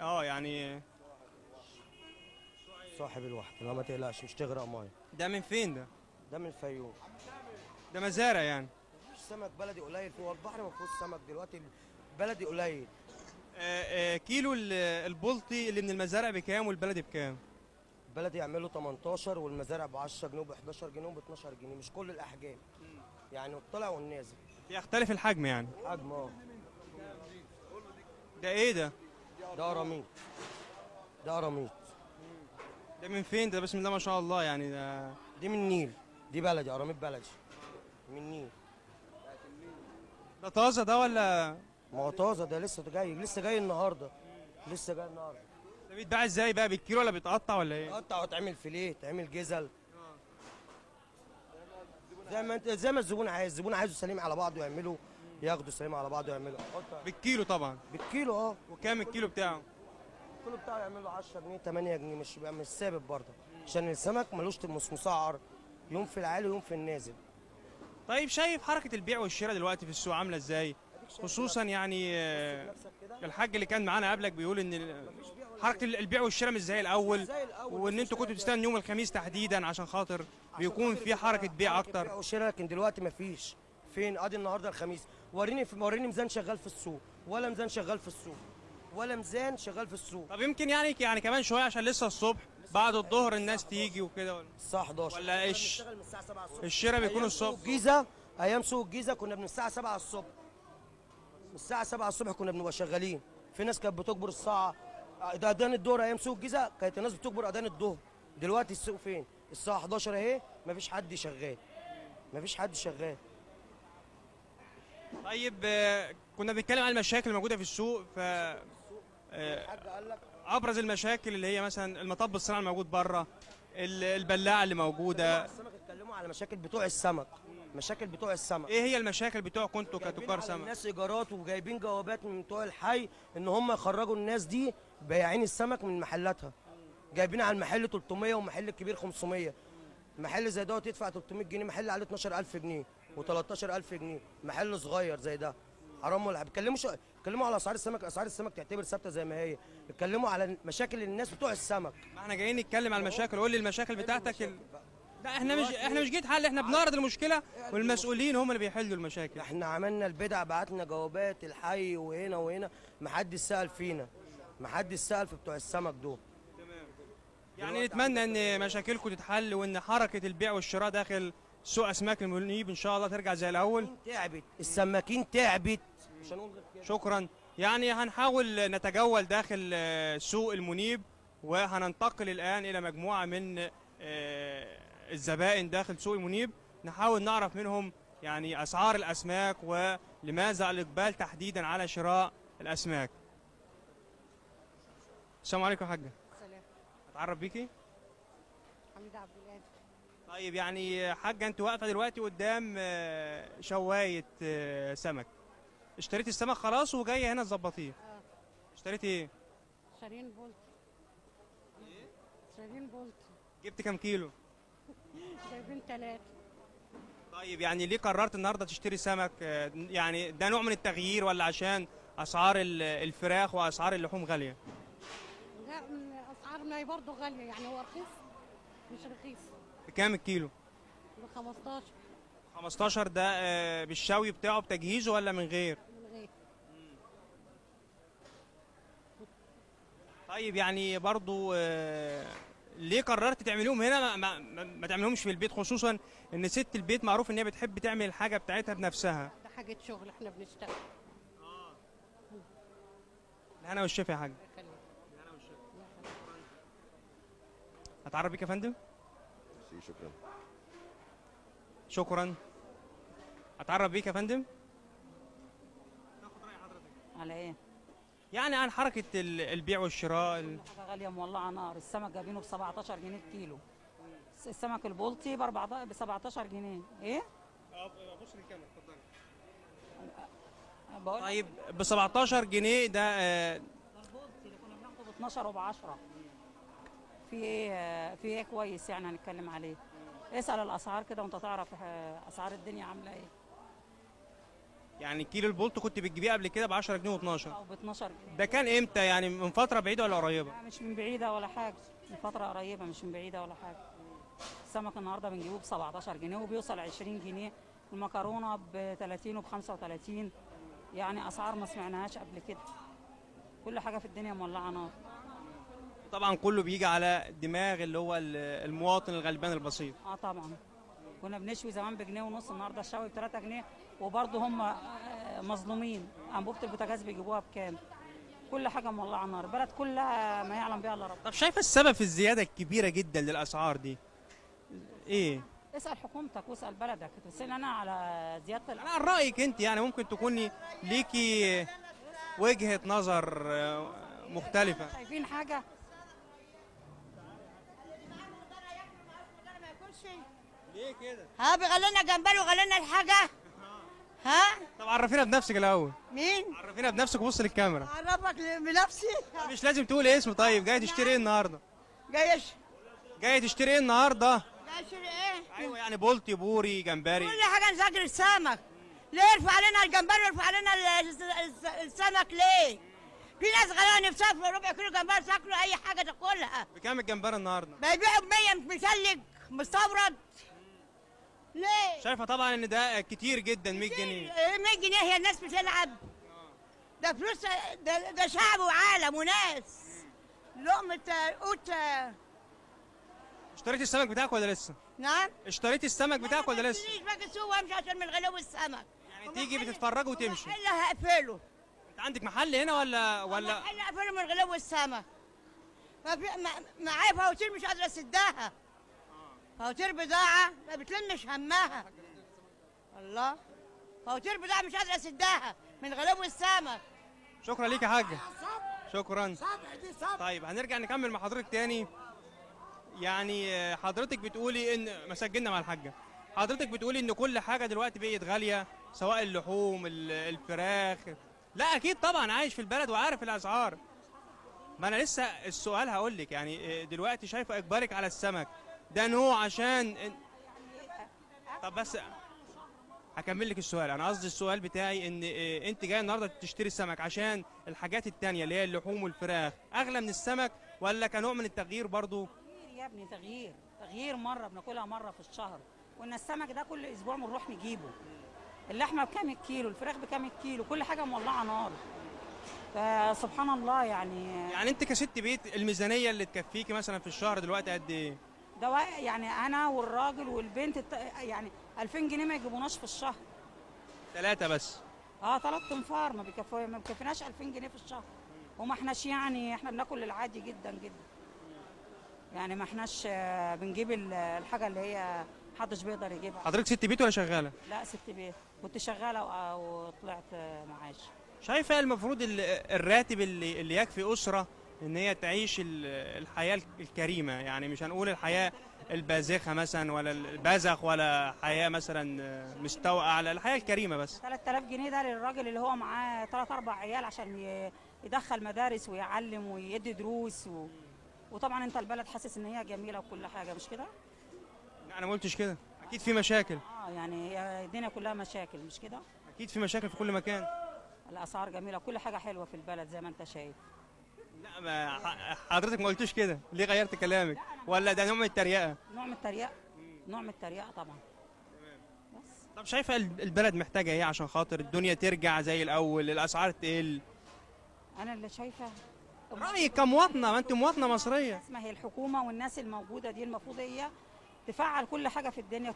آه يعني صاحب الواحد لا ما تقلقش مش تغرق مية. ده من فين ده؟ ده من الفيوم. ده مزارع يعني. مفيش سمك بلدي قليل. فيه البحر ما فيهوش سمك دلوقتي بلدي قليل. آه، آه، كيلو ال- البلطي اللي من المزارع بكام والبلدي بكام؟ البلدي يعملوا 18 والمزارع ب 10 جنيه وب 11 جنيه وب 12 جنيه مش كل الأحجام. يعني الطلع والنازل. يختلف الحجم يعني. حجم آه. ده إيه ده؟ ده قراميط ده قراميط ده من فين؟ ده بسم الله ما شاء الله يعني ده دي من النيل دي بلدي قراميط بلدي من النيل ده طازة ده ولا؟ ما هو طازة ده لسه جاي لسه جاي النهارده. لسه جاي النهارده. ده بيتباع إزاي بقى؟ بالكيلو ولا بيتقطع ولا إيه؟ تقطع وتعمل فيليه تعمل جزل. زي ما انت زي ما الزبون عايز. الزبون عايزه سليم على بعضه يعمله ياخده سليم على بعضه يعمله. بالكيلو طبعا. بالكيلو آه. وكام الكيلو بتاعه؟ الكيلو بتاعه يعمل له 10 جنيه 8 جنيه مش بيبقى مش ثابت برضه. عشان السمك ملوش مش مسعر يوم في العالي ويوم في النازل. طيب شايف حركة البيع والشراء دلوقتي في السوق عاملة إزاي؟ خصوصا يعني آه، الحاج اللي كان معانا قبلك بيقول إن حركة البيع والشراء مش زي الأول وإن أنتوا كنتوا. بتستنوا يوم الخميس تحديدا عشان خاطر بيكون في حركة بيع أكتر. بيع وشراء لكن دلوقتي مفيش. فين؟ أدي النهارده الخميس. وريني وريني ميزان شغال في السوق. ولا ميزان شغال في السوق. ولا ميزان شغال في السوق. طب يمكن يعني يعني كمان شوية عشان لسه الصبح بعد الظهر الناس تيجي وكده ولا- الساعة 11 ولا كنا إيش؟ بنشتغل من الساعة 7 الصبح. الشراء بيكون الصبح. الجيزة أيام سوق الجيزة كنا من الساعة 7 الصبح. من الساعة 7 الصبح كنا بنبقى شغالين. في ناس كانت بتكبر الساعة ده أذان الظهر أيام سوق الجيزة كانت الناس بتكبر أذان الظهر. دلوقتي السوق فين؟ الساعة 11 أهي مفيش حد شغال. مفيش حد شغال. طيب آه، كنا بنتكلم عن المشاكل الموجودة في السوق ف أبرز المشاكل اللي هي مثلا المطب الصناعي الموجود بره ال- البلاعة اللي موجودة. السمك اتكلموا على مشاكل بتوع السمك. مشاكل بتوع السمك. إيه هي المشاكل بتوعكم أنتوا جايبين كتجار سمك؟ الناس إيجارات وجايبين جوابات من بتوع الحي إن هم يخرجوا الناس دي بياعين السمك من محلاتها. جايبين على المحل 300 ومحل الكبير 500 محل زي دوت يدفع 300 جنيه محل عليه 12000 جنيه و13000 جنيه. محل صغير زي ده. حرام ولا بيتكلموا شو... بيتكلموا على أسعار السمك. أسعار السمك تعتبر ثابتة زي ما هي. بيتكلموا على مشاكل الناس بتوع السمك. ما إحنا جايين نتكلم على المشاكل. قول لي المشاكل بتاعتك ال... لا إحنا مش إحنا مش جيت حل. إحنا بنعرض المشكلة والمسؤولين هم اللي بيحلوا المشاكل. إحنا عملنا البدع بعتنا جوابات الحي وهنا وهنا. محدش سأل فينا. محدش سأل في بتوع السمك دول. يعني نتمنى إن مشاكلكم تتحل وإن حركة البيع والشراء داخل سوق أسماك المنيب إن شاء الله ترجع زي الأول. تعبت السماكين تعبت. مش هنقول غير كده. شكرا. يعني هنحاول نتجول داخل آه، سوق المنيب وهننتقل الآن إلى مجموعة من آه، الزبائن داخل سوق المنيب. نحاول نعرف منهم يعني أسعار الأسماك ولماذا الإقبال تحديدا على شراء الأسماك. السلام عليكم يا حاجة. سلام. أتعرف بيكي؟ حميد عبد القادر طيب يعني حاجة أنت واقفة دلوقتي قدام آه، شواية آه، سمك. اشتريت السمك خلاص وجاية هنا تظبطيه. آه. اشتريت إيه؟ شارين بولت. شارين بولت. جبت كام كيلو؟ جايبين ثلاثة طيب يعني ليه قررت النهارده تشتري سمك؟ آه، يعني ده نوع من التغيير ولا عشان أسعار ال- الفراخ وأسعار اللحوم غالية؟ لا من اسعارنا هي برضه غالية يعني هو رخيص مش رخيص. بكام الكيلو؟ ب 15 15 ده آه، بالشوي بتاعه بتجهيزه ولا من غير من غير طيب يعني برضو آه، ليه قررت تعمليهم هنا؟ ما, ما, ما تعملهمش في البيت خصوصا إن ست البيت معروف إن هي بتحب تعمل الحاجة بتاعتها بنفسها. ده حاجة شغل إحنا بنشتغل. الهنا والشفا يا حاج. هتعرف بيك يا فندم؟ شكرا. شكرا. هتعرف بيك يا فندم؟ على إيه؟ يعني عن حركة ال- البيع والشراء ال- حاجة غالية مولعه نار السمك جايبينه ب 17 جنيه الكيلو. الس- السمك البلطي ب 14 ب 17 جنيه. إيه؟ بص للكاميرا اتفضلي بقول طيب ب 17 جنيه ده آه، البلطي اللي كنا بناخده ب 12 وب 10 في إيه؟ آه، في إيه كويس يعني هنتكلم عليه. اسأل الأسعار كده وأنت تعرف آه، أسعار الدنيا عاملة إيه. يعني كيلو البولت كنت بتجيبيه قبل كده ب 10 جنيه و12. أو ب 12 جنيه. ده كان إمتى؟ يعني من فترة بعيدة ولا قريبة؟ لا مش من بعيدة ولا حاجة. من فترة قريبة مش من بعيدة ولا حاجة. السمك النهارده بنجيبه ب 17 جنيه وبيوصل 20 جنيه. المكرونة ب 30 وب 35 يعني أسعار ما سمعناهاش قبل كده. كل حاجة في الدنيا مولعة نار. طبعا كله بيجي على دماغ اللي هو ال- المواطن الغلبان البسيط. آه طبعا. كنا بنشوي زمان بجنيه ونص النهارده الشوي ب 3 جنيه. وبرضه هم آه، مظلومين. انبوبه البوتاجاز بيجيبوها بكام؟ كل حاجة مولعة نار البلد كلها ما يعلم بها إلا ربنا. طب شايفه السبب في الزيادة الكبيرة جدا للأسعار دي؟ إيه؟ اسأل حكومتك واسأل بلدك. تسال أنا على زيادة أنا عن رأيك أنت يعني ممكن تكوني ليكي وجهة نظر آه، مختلفة. شايفين حاجة؟ ليه كده؟ ها بيغلينا جمبري وغلينا الحاجة؟ ها؟ طب عرفينا بنفسك الأول. مين؟ عرفينا بنفسك وبص للكاميرا. أعرفك بنفسي مش لازم تقولي اسم طيب جاي تشتري إيه النهارده؟ جايش جاي تشتري إيه النهارده؟ جايش إيه؟ أيوه يعني بولتي بوري جمبري. كل حاجة نسجل السمك. ليه يرفع علينا الجمبري ويرفع علينا ال- الس- السمك ليه؟ في ناس غلابة نفسها في ربع كيلو جمبري تاكلوا أي حاجة تاكلها. بكام الجمبري النهارده؟ بيبيعوا ب 100 مثلج مستورد ليه؟ شايفة طبعا إن ده كتير جدا 100 جنيه. إيه 100 جنيه هي الناس بتلعب. ده فلوس ده, ده شعب وعالم وناس. لقمة قوت. اشتريتي السمك بتاعك ولا لسه؟ نعم؟ اشتريتي السمك بتاعك ولا لسه؟ مش باجي السوق وامشي عشان من غلو السمك. يعني تيجي بتتفرج وتمشي. محل هقفله. أنت عندك محل هنا ولا ولا محل هقفله من غلو السمك. ما في ما- معايا فواتير مش قادرة أسدها. فواتير بضاعة ما بتلمش تمنها. الله. فواتير بضاعة مش قادره أسدها من غلو السمك شكرا ليك يا حاجة شكرا. طيب هنرجع نكمل مع حضرتك تاني. يعني آه، حضرتك بتقولي إن ما سجلنا مع الحاجة حضرتك بتقولي إن كل حاجة دلوقتي بقت غالية سواء اللحوم ال- الفراخ. لا أكيد طبعا عايش في البلد وعارف الأسعار. ما أنا لسه السؤال هقول لك يعني آه، دلوقتي شايفة إجبارك على السمك. ده نوع عشان طب بس هكمل لك السؤال. أنا قصدي السؤال بتاعي إن آه، أنت جاي النهارده تشتري السمك عشان الحاجات التانية اللي هي اللحوم والفراخ أغلى من السمك ولا كنوع من التغيير برضو؟ تغيير يا ابني تغيير تغيير مرة بناكلها مرة في الشهر. وإن السمك ده كل أسبوع بنروح نجيبه. اللحمة بكام الكيلو؟ الفراخ بكام الكيلو؟ كل حاجة مولعة نار. فسبحان الله يعني يعني أنت كست بيت الميزانية اللي تكفيكي مثلا في الشهر دلوقتي قد إيه؟ ده يعني أنا والراجل والبنت يعني 2000 جنيه ما يجيبوناش في الشهر. ثلاثة بس. آه ثلاث تنفار ما ما بيكفيناش 2000 جنيه في الشهر. وما إحناش يعني إحنا بناكل العادي جدا جدا. يعني ما إحناش آه، بنجيب ال- الحاجة اللي هي محدش بيقدر يجيبها. حضرتك ست بيت ولا شغالة؟ لا ست بيت. كنت شغالة وآ- وطلعت آه، معاش. شايفة المفروض ال- الراتب اللي اللي يكفي أسرة إن هي تعيش ال- الحياة الكريمة. يعني مش هنقول الحياة البازخة مثلا ولا البذخ ولا حياة مثلا مستوى أعلى. الحياة الكريمة بس. 3000 جنيه ده للراجل اللي هو معاه 3 4 عيال عشان يدخل مدارس ويعلم ويدي دروس و... وطبعا أنت البلد حاسس إن هي جميلة وكل حاجة مش كده؟ لا، أنا ما قلتش كده. أكيد في مشاكل. آه يعني هي الدنيا كلها مشاكل مش كده؟ أكيد في مشاكل في كل مكان. الأسعار جميلة كل حاجة حلوة في البلد زي ما أنت شايف. لا ما حضرتك ما قلتوش كده. ليه غيرت كلامك؟ ولا ده نوع من التريقة؟ نوع من التريقة. نوع من التريقة طبعا. طب شايفة ال- البلد محتاجة إيه عشان خاطر الدنيا ترجع زي الأول الأسعار تقل؟ أنا اللي شايفة رأيك كمواطنة ما انت مواطنة مصرية. ما هي الحكومة والناس الموجودة دي المفروض هي تفعل كل حاجة في الدنيا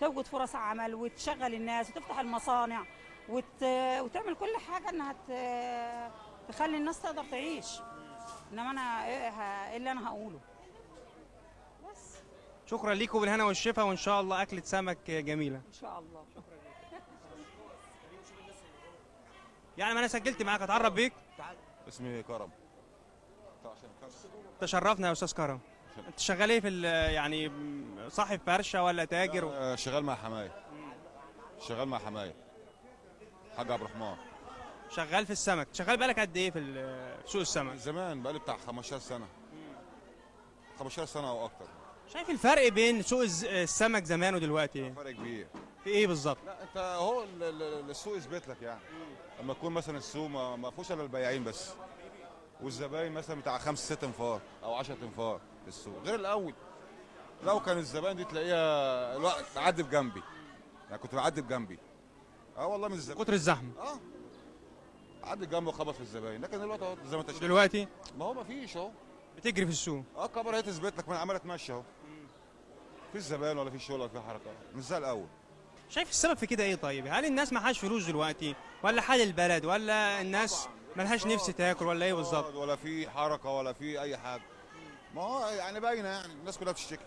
توجد فرص عمل وتشغل الناس وتفتح المصانع وت... وتعمل كل حاجة إنها ت... تخلي الناس تقدر تعيش. إنما أنا إيه ه- إيه اللي أنا هقوله؟ بس. شكرا ليكم بالهنا والشفا وإن شاء الله أكلة سمك جميلة. إن شاء الله. يعني ما أنا سجلت معاك أتعرف بيك؟ اسمي كرم. تشرفنا يا أستاذ كرم. أنت شغال إيه في ال- يعني صاحب فرشة ولا تاجر؟ شغال مع حماية. شغال مع حماية. حاج عبد الرحمن. شغال في السمك. شغال بالك قد إيه في سوق السمك؟ زمان بقالي بتاع 15 سنة. 15 سنة أو أكتر. شايف الفرق بين سوق السمك زمان ودلوقتي إيه؟ فرق كبير. في إيه بالظبط؟ لا أنت هو ال- ال- السوق يثبت لك يعني. لما يكون مثلا السوق ما فيهوش إلا البياعين بس. والزباين مثلا بتاع خمس ست انفار أو 10 انفار في السوق. غير الأول. لو كان الزباين دي تلاقيها الوقت بعدي بجنبي. يعني كنت بعدي بجنبي. آه والله من الزباين كتر الزحمة. آه. عدي جنبه وخبط في الزباين. لكن دلوقتي أهو زي ما انت شايف. دلوقتي؟ ما هو ما فيش أهو. بتجري في السوق. أه الكاميرا هي تثبت لك ما عماله تمشي أهو. في زباين ولا في شغل ولا في حركة؟ مش زي الأول. شايف السبب في كده إيه طيب؟ هل الناس معهاش فلوس دلوقتي؟ ولا حال البلد؟ ولا الناس ملهاش نفس تاكل ولا إيه بالظبط؟ ولا في حركة ولا في أي حاجة. ما هو يعني باينة يعني الناس كلها بتشتكي.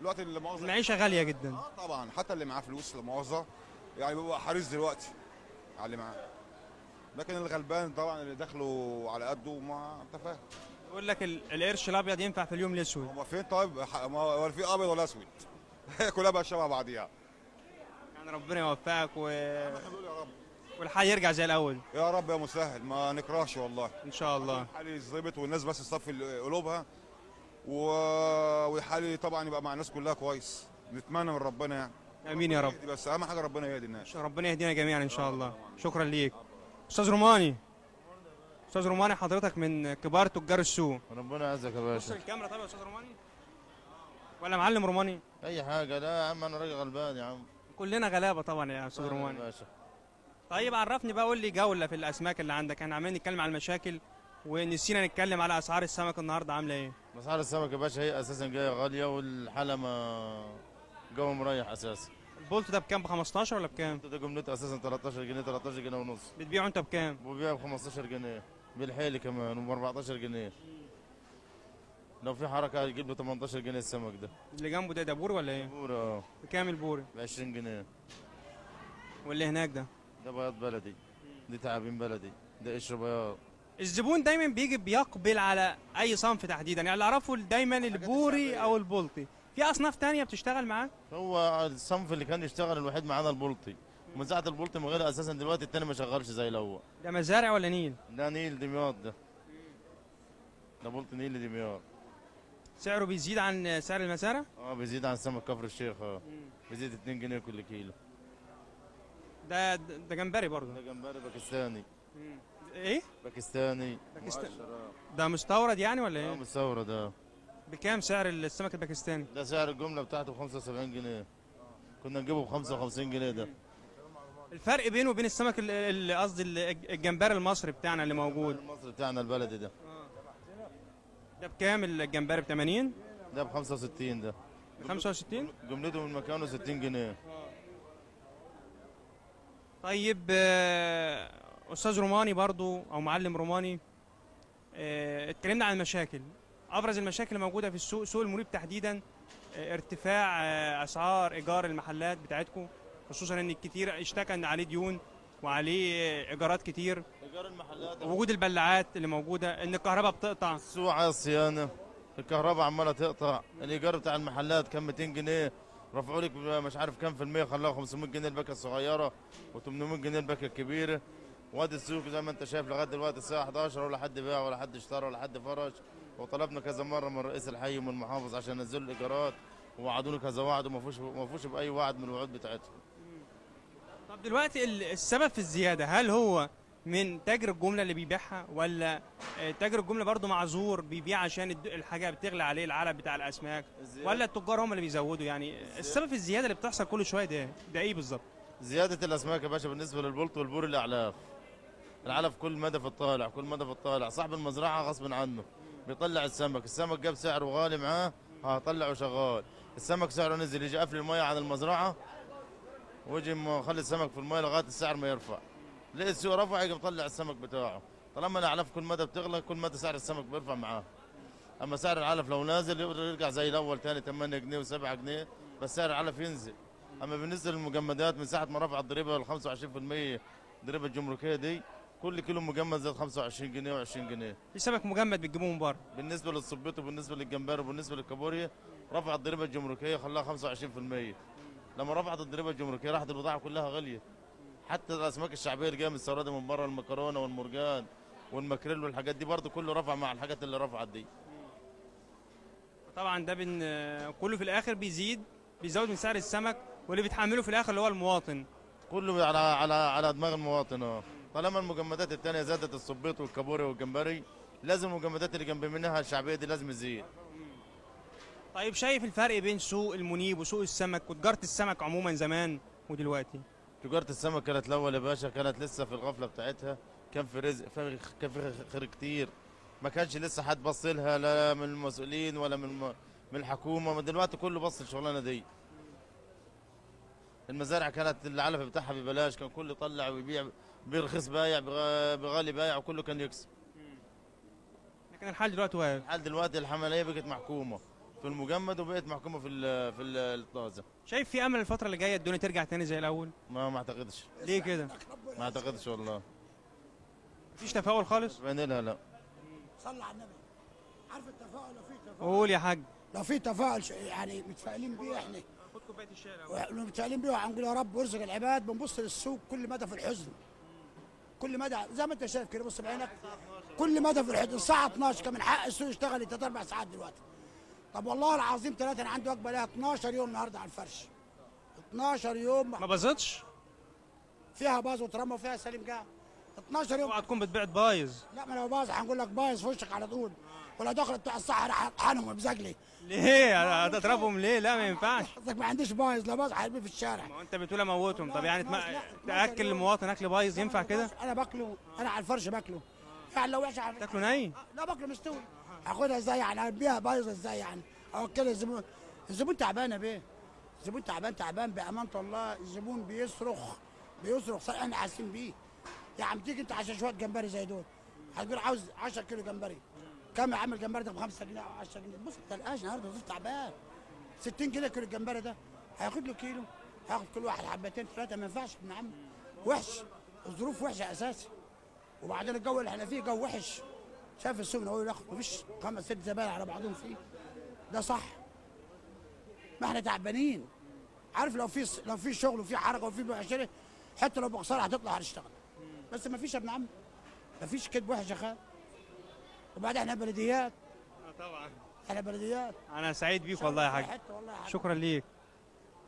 دلوقتي اللي مؤاخذه المعيشة غالية جدا. آه طبعا. حتى اللي معاه فلوس لا مؤاخذه يعني بيبقى حريص دلوقتي على اللي معاه. لكن الغلبان طبعا اللي دخله على قده ما انت فاهم يقول لك ال- القرش الأبيض ينفع في اليوم الأسود. هو فين؟ طيب هو في أبيض ولا أسود. كلها بقى شبه بعضيها. يعني ربنا يوفقك و... يا رب. والحال يرجع زي الأول. يا رب يا مسهل ما نكرهش والله. إن شاء الله. الحال يتظبط والناس بس تصفي قلوبها. و... والحال طبعا يبقى مع الناس كلها كويس. نتمنى من ربنا يعني. آمين يا رب. بس أهم حاجة ربنا يهدي الناس. ربنا يهدينا جميعا إن شاء الله. شكرا ليك. أستاذ روماني. أستاذ روماني حضرتك من كبار تجار السوق. ربنا يعزك يا بص باشا الكاميرا طيب يا أستاذ روماني. ولا معلم روماني؟ أي حاجة. لا يا عم أنا راجل غلبان يا عم. كلنا غلابة طبعا يا أستاذ يا روماني. باشا. طيب عرفني بقى قول لي جولة في الأسماك اللي عندك. إحنا عمالين نتكلم على المشاكل ونسينا نتكلم على أسعار السمك النهارده عاملة إيه. أسعار السمك يا باشا هي أساسا جاية غالية والحالة ما جو مريح أساسا. البلطي ده بكام؟ ب 15 ولا بكام؟ ده جملته أساسا 13 جنيه 13 جنيه ونص. بتبيعه أنت بكام؟ وبيبيع ب 15 جنيه. بالحيل كمان وب 14 جنيه. لو في حركة يجيب له 18 جنيه السمك ده. اللي جنبه ده دبور ولا إيه؟ بوري آه. بكام البوري ب 20 جنيه. واللي هناك ده؟ ده بياض بلدي. دي تعابين بلدي. ده قشر بياض. الزبون دايما بيجي بيقبل على أي صنف تحديدا. يعني اللي أعرفه دايما البوري أو البلطي في أصناف تانية بتشتغل معاك؟ هو الصنف اللي كان يشتغل الوحيد معانا البلطي ومن ساعة البلطي ما غير أساسا دلوقتي التاني ما شغالش زي الأول. ده مزارع ولا نيل؟ ده نيل دمياط ده. ده بلطي نيل دمياط سعره بيزيد عن سعر المزارع؟ آه بيزيد عن سمك كفر الشيخ آه. بيزيد 2 جنيه كل كيلو. ده ده جمبري برضه. ده جمبري باكستاني. إيه؟ باكستاني. باكستان- مؤشر، آه. ده مستورد يعني ولا آه إيه مستورد آه. بكام سعر السمك الباكستاني؟ ده سعر الجملة بتاعته ب 75 جنيه. كنا نجيبه ب 55 جنيه ده. الفرق بينه وبين السمك ال- ال- قصدي ال- الجمبري المصري بتاعنا اللي موجود. المصري بتاعنا البلدي ده. ده بكام الجمبري؟ ب 80 ده ب 65 ده. ب 65 جملته من مكانه 60 جنيه. طيب آه، أستاذ روماني برضو أو معلم روماني آه، اتكلمنا عن المشاكل. أبرز المشاكل الموجودة في السوق سوق المريب تحديدا آه، ارتفاع آه، أسعار إيجار المحلات بتاعتكم خصوصا إن الكتير اشتكى إن عليه ديون وعليه آه، إيجارات كتير. إيجار المحلات؟ ووجود البلاعات اللي موجودة إن الكهرباء بتقطع. السوق عايز صيانه الكهرباء عمالة تقطع. الإيجار بتاع المحلات كان 200 جنيه. رفعوا لك مش عارف كام في المية خلاها 500 جنيه الباكة الصغيرة و800 جنيه الباكة الكبيرة. وادي السوق زي ما أنت شايف لغاية دلوقتي الساعة 11 ولا حد باع ولا حد اشترى ولا حد فرش. وطلبنا كذا مرة من رئيس الحي ومن المحافظ عشان ينزلوا الإيجارات ووعدونا كذا وعد وما فيش ما فيش بأي وعد من الوعود بتاعتهم. طب دلوقتي ال- السبب في الزيادة هل هو من تاجر الجملة اللي بيبيعها ولا تاجر الجملة برضو معذور بيبيع عشان الحاجة بتغلى عليه العلب بتاع الأسماك ولا التجار هم اللي بيزودوا؟ يعني السبب في الزيادة اللي بتحصل كل شوية ده ده إيه بالظبط؟ زيادة الأسماك يا باشا بالنسبة للبلط والبور الأعلاف. العلف كل مدى في الطالع كل مدى في الطالع. صاحب المزرعة غصب عنه. بيطلع السمك. السمك جاب سعره غالي معاه. هطلعه شغال. السمك سعره نزل. يجي قافل الميه عن المزرعة. ويجي مخلي السمك في الميه لغاية السعر ما يرفع. لقى السوق رفع يجي بيطلع السمك بتاعه. طالما الاعلاف كل مدى بتغلى كل مدى سعر السمك بيرفع معاه. أما سعر العلف لو نازل يرجع زي الأول تاني 8 جنيه و7 جنيه بس سعر العلف ينزل. أما بالنسبة للمجمدات من ساعة ما رفع الضريبه ل 25% الضريبه الجمركية دي كل كيلو مجمد زاد 25 جنيه و20 جنيه. في سمك مجمد بتجيبوه من بره بالنسبة للصبيط وبالنسبة للجمبري وبالنسبة للكابوريا رفع الضريبه الجمركيه خلاها 25% لما رفعت الضريبة الجمركية راحت البضاعة كلها غالية. حتى الأسماك الشعبية اللي جاية مستورده من بره المكرونة والمرجان والماكريل والحاجات دي برضه كله رفع مع الحاجات اللي رفعت دي. طبعا ده بن كله في الآخر بيزيد بيزود من سعر السمك واللي بيتحمله في الآخر اللي هو المواطن. كله على على على دماغ المواطن آه. طالما المجمدات التانية زادت الصبيط والكابوريا والجمبري لازم المجمدات اللي جنب منها الشعبية دي لازم تزيد. طيب شايف الفرق بين سوق المنيب وسوق السمك وتجارة السمك عموما زمان ودلوقتي؟ تجارة السمك كانت الأول يا باشا كانت لسه في الغفلة بتاعتها. كان في رزق في كان في خير كتير. ما كانش لسه حد بص لها لا من المسؤولين ولا من من الحكومة. ما دلوقتي كله بص الشغلانه دي. المزارع كانت العلف بتاعها ببلاش كان كله يطلع ويبيع. برخيص بايع بغ- بغالي بايع وكله كان يكسب. لكن الحال دلوقتي واقف الحال دلوقتي الحملية بقت محكومة. في المجمد وبقت محكومة في ال في ال- الطازة. شايف في أمل الفترة اللي جاية الدنيا ترجع تاني زي الأول؟ ما ما أعتقدش. ليه كده؟ ما أعتقدش والله. مفيش تفاؤل خالص؟ باين لها لا. صلى على النبي. عارف التفاؤل؟ لو في تفاؤل. قول يا حاج. لو في تفاؤل يعني متفائلين بيه إحنا؟ خد كوباية الشاي وإحنا متفائلين بيه وهنقول يا رب ارزق العباد بنبص للسوق كل مدى في الحزن. كل مدى زي ما انت شايف كده بص بعينك. كل مدى في الحزن الساعة 12 كان من حق السوق يشتغل ثلاث أربع ساعات دلوقتي. طب والله العظيم ثلاثة أنا عندي وجبة لها 12 يوم النهارده على الفرش. 12 يوم ما باظتش؟ فيها باظ وترمى وفيها سليم قاعد 12 يوم. اوعى تكون بتبيع بايظ. لا ما لو باظ هنقول لك بايظ في وشك على طول. ولا دخل بتوع الصحة راح اطحنهم بزجلي ليه؟ هتضربهم ليه؟ لا ما ينفعش. قصدك ما عنديش بايظ لا باظ هيرمي في الشارع. ما انت بتقول اموتهم طب يعني تم- تأكل المواطن أكل بايظ ينفع كده؟ أنا باكله أنا على الفرش باكله. يعني لو وحش على تاكله ني لا باكله مستوي. هاخدها إزاي يعني؟ اربيها بايظة إزاي يعني؟ اوكلها الزبون الزبون تعبان يا بيه. الزبون تعبان تعبان بامانه الله. الزبون بيصرخ بيصرخ. إحنا حاسين بيه. يا عم تيجي أنت عشان شوية جمبري زي دول. هتقول عاوز 10 كيلو جمبري. كم عامل جمبري ده ب 5 جنيه أو 10 جنيه؟ بص ما تلقاش النهارده الزبون تعبان. 60 جنيه كيلو الجمبري ده هياخد له كيلو هياخد كل واحد حبتين ثلاثة ما ينفعش ابن عم. وحش الظروف وحشة أساسا. وبعدين الجو اللي إحنا فيه جو وحش. شايف السوق من اول لاخر مفيش خمس ست زبائن على بعضهم فيه. ده صح. ما إحنا تعبانين. عارف لو في لو في شغل وفي حركة وفي بشري حتى لو بخسارة هتطلع هنشتغل. بس ما فيش يا ابن عم. ما فيش كذب وحش يا خال. وبعدين إحنا بلديات. طبعا. إحنا بلديات. أنا سعيد بيك والله يا حاج. شكرا ليك.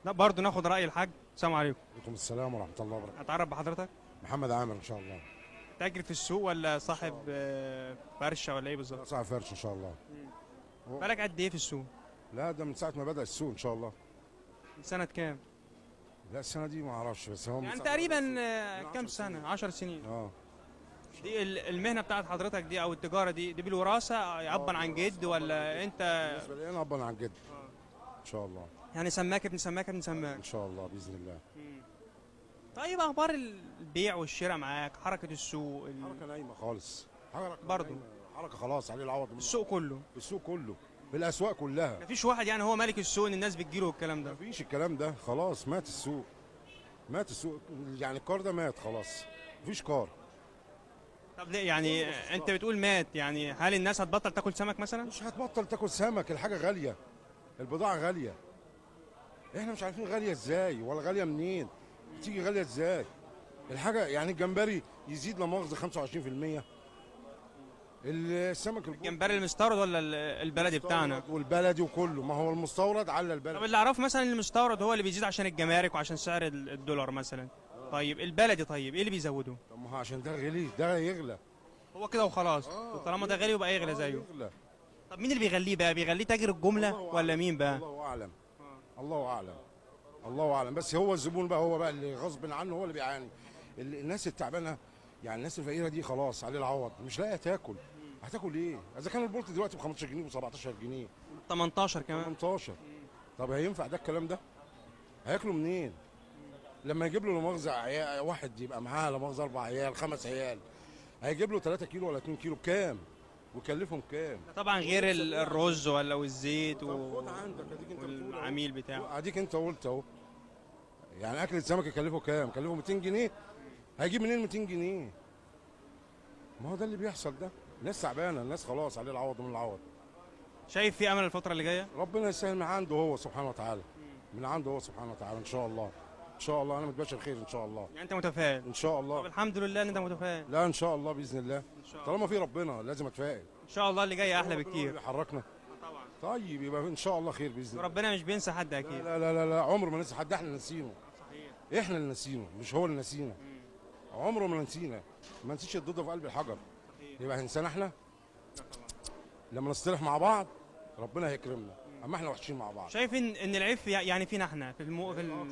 لا برضه ناخد رأي الحاج. السلام عليكم. عليكم السلام ورحمة الله وبركاته. أتعرف بحضرتك؟ محمد عامر إن شاء الله. تاجر في السوق ولا صاحب آه، فرشة ولا إيه بالظبط؟ صاحب فرش إن شاء الله. بالك قد إيه في السوق؟ لا ده من ساعة ما بدأ السوق إن شاء الله. من سنة كام؟ لا السنة دي ما أعرفش بس هو يعني تقريبا آه، كام سنة؟ 10 سنين. آه. دي ال- المهنة بتاعت حضرتك دي أو التجارة دي دي بالوراثة ابا عن جد ولا أنت؟ بالنسبة لي أنا ابا عن جد. إن شاء الله. يعني سماك ابن سماك ابن سماك إن شاء الله بإذن الله. طيب أخبار البيع والشراء معاك حركة السوق ال- حركة نايمة خالص. حركة برضه. نايمة. حركة خلاص عليه العوض. السوق كله. السوق كله. بالأسواق كلها. مفيش واحد يعني هو ملك السوق إن الناس بتجيله والكلام ده. مفيش الكلام ده. خلاص مات السوق. مات السوق. يعني الكار ده مات خلاص. مفيش كار. طب ليه يعني انت بتقول مات يعني هل الناس هتبطل تاكل سمك مثلا؟ مش هتبطل تاكل سمك الحاجة غالية البضاعة غالية. إحنا مش عارفين غالية إزاي ولا غالية منين. بتيجي غالية إزاي؟ الحاجة يعني الجمبري يزيد لا مؤاخذة 25% السمك الجمبري المستورد ولا ال- البلدي بتاعنا؟ والبلدي وكله. ما هو المستورد على طب البلدي اللي أعرفه مثلا المستورد هو اللي بيزيد عشان الجمارك وعشان سعر ال- الدولار مثلا. طيب البلدي طيب إيه اللي بيزوده؟ طب ما هو عشان ده غلي ده يغلى. هو كده وخلاص. طالما ده غالي يبقى يغلى آه، زيه. يغلى. طب مين اللي بيغليه بقى؟ بيغليه تاجر الجملة ولا مين بقى؟ الله أعلم الله أعلم الله أعلم. بس هو الزبون بقى هو بقى اللي غصب عنه هو اللي بيعاني. ال- الناس التعبانة يعني الناس الفقيرة دي خلاص عليه العوض مش لاقية تاكل. هتاكل إيه؟ إذا كان البولت دلوقتي ب 15 جنيه و17 جنيه. 18 كمان. 18 طب هينفع ده الكلام ده؟ هياكلوا منين؟ لما يجيب له لا مؤاخذه عيال واحد يبقى معاه لا مؤاخذه أربع عيال خمس عيال هيجيب له 3 كيلو ولا 2 كيلو بكام؟ ويكلفهم كام؟ طبعا غير ال- الرز ولا والزيت و... والعميل بتاعه. أديك أنت قلت أهو. يعني اكل السمك يكلفه كام؟ يكلفه 200 جنيه؟ هيجيب منين 200 جنيه؟ ما هو ده اللي بيحصل ده. الناس تعبانة الناس خلاص عليه العوض من العوض. شايف في أمل الفترة اللي جاية؟ ربنا يسهل من عنده هو سبحانه وتعالى. من عنده هو سبحانه وتعالى إن شاء الله. شاء الله أنا متبشر خير ان شاء الله. يعني انت متفائل. ان شاء طب الله الحمد لله ان انت متفائل. لا ان شاء الله بإذن الله. شاء الله. طالما في ربنا لازم اتفائل. إن شاء الله اللي جاي أحلى ربنا بكتير. بيحركنا طبعا. طيب يبقى إن شاء الله خير بإذن الله. وربنا مش بينسى حد أكيد. لا لا لا, لا عمر ما ننسى حد. إحنا اللي نسينه صحيح. إحنا اللي نسينه مش هو اللي نسينا. عمره ما نسينا ما نسيش الضد في قلب الحجر. صحيح. يبقى هنسانا إحنا. لما نصطلح مع بعض ربنا هيكرمنا. اما إحنا وحشين مع بعض. شايف ان إن العيب في يعني فينا إحنا في المو... في, ال...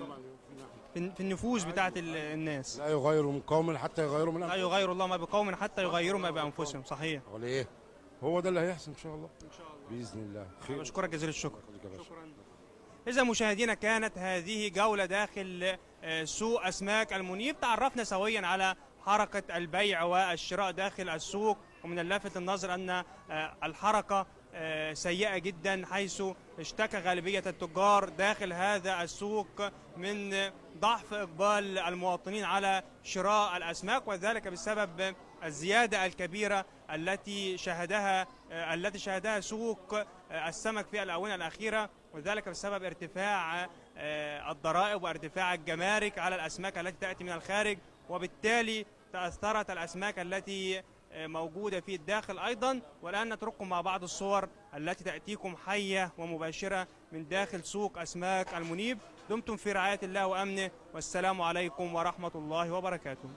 في في النفوس بتاعت ال- الناس. لا يغيروا من قوم حتى يغيروا من لا أنفسهم. يغير الله ما بقوم حتى يغيروا ما بأنفسهم صحيح. ولا إيه هو ده اللي هيحصل إن شاء الله. إن شاء الله. بإذن الله. خير. بشكرك جزيل الشكر. شكرا إذا مشاهدينا كانت هذه جولة داخل آه، سوق أسماك المنيب. تعرفنا سويا على حركة البيع والشراء داخل السوق ومن اللافت النظر أن آه، الحركة آه، سيئة جدا حيث اشتكى غالبية التجار داخل هذا السوق من ضعف إقبال المواطنين على شراء الأسماك وذلك بسبب الزيادة الكبيرة التي شهدها آه، التي شهدها سوق آه، السمك في الآونة الأخيرة وذلك بسبب ارتفاع آه، الضرائب وارتفاع الجمارك على الأسماك التي تأتي من الخارج وبالتالي تأثرت الأسماك التي آه، موجودة في الداخل أيضا والآن نترككم مع بعض الصور التي تأتيكم حية ومباشرة من داخل سوق أسماك المنيب. دمتم في رعاية الله وأمنه والسلام عليكم ورحمة الله وبركاته.